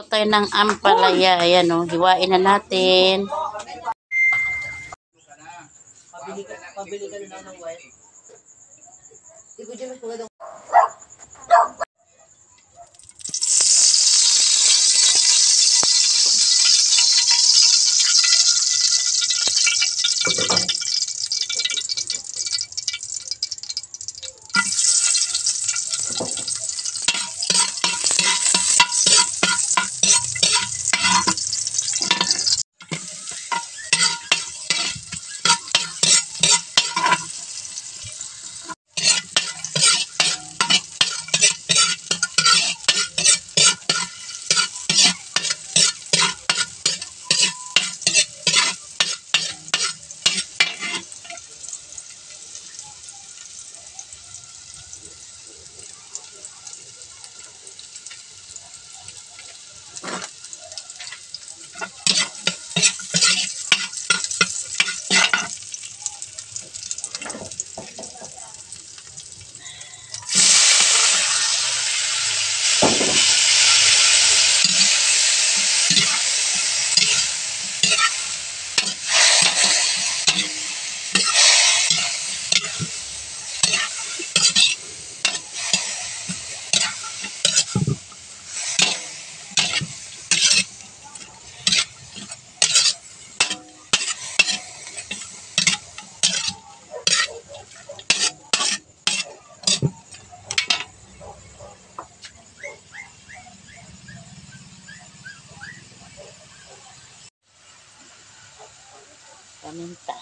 Ito tayo ng ampalaya. Ayan o, hiwain na natin. Pabili ka, pabili ka na ng white. fundamental.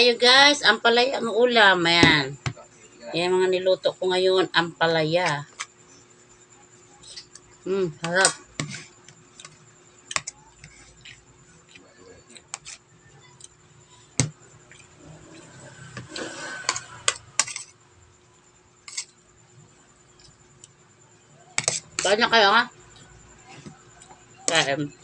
Tayo guys. Ampalaya ang ulam. Ayan. Ayan mga niluto ko ngayon. Ampalaya. Hmm, harap. Kain na kayo ha? Kain.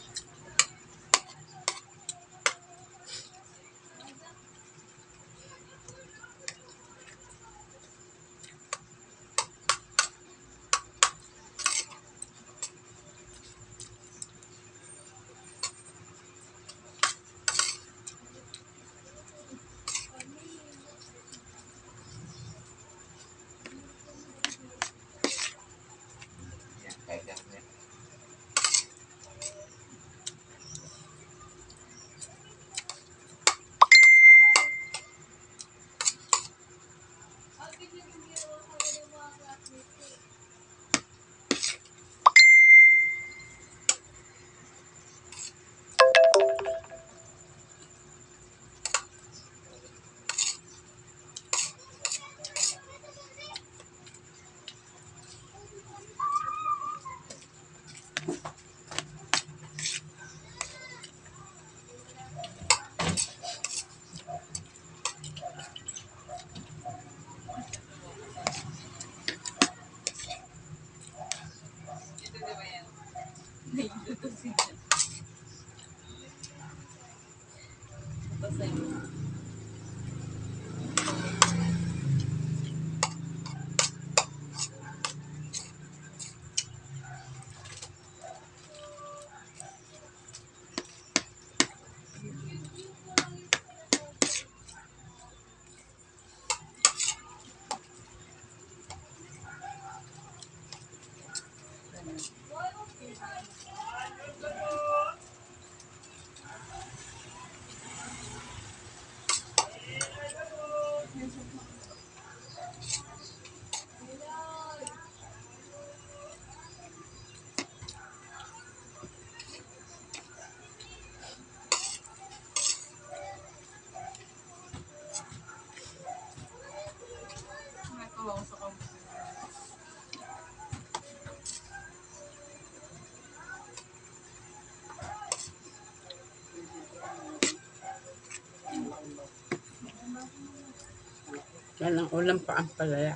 Yan ang ulam pa ang palaya.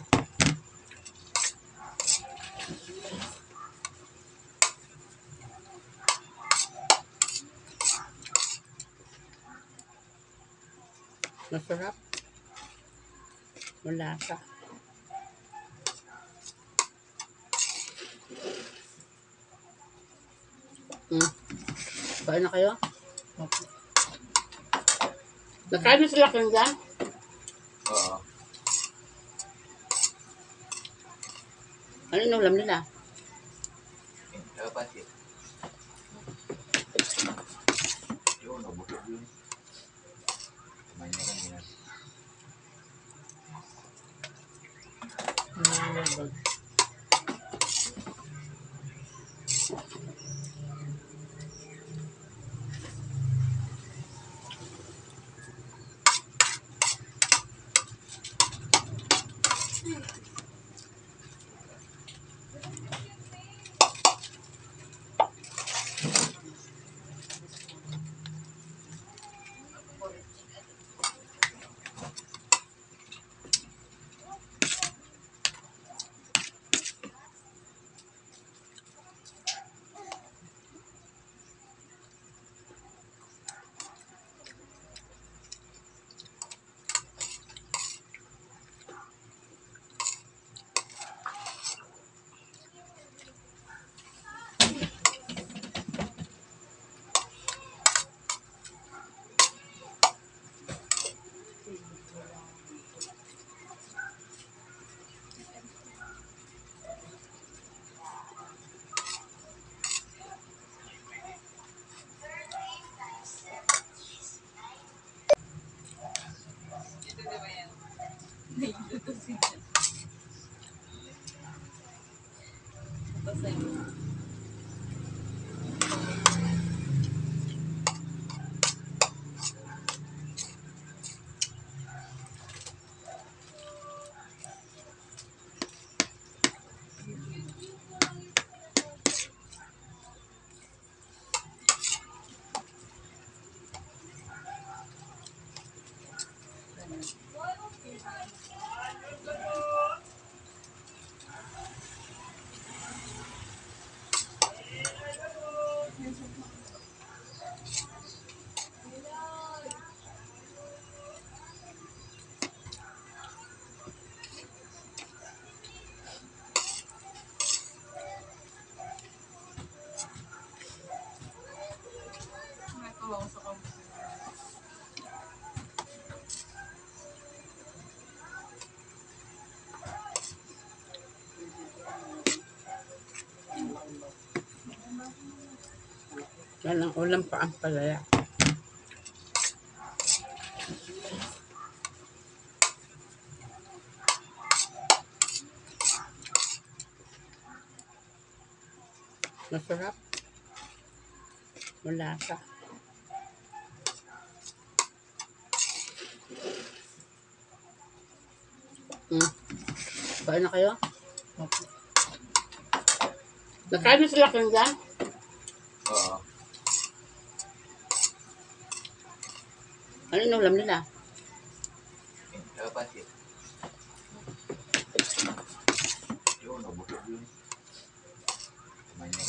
Masarap. Malasa. Hmm. Kain na kayo? Nakain na sila kang Ano yung ulam nila? Kapatid. Yun, Thank you. Yan ang ulam pa ang palaya. Masarap. Malasa. Hmm. Kain na kayo? Nakain na sila kang Ano yung ulam nila? Kapatid. Yun, nabukod yun. Kumain na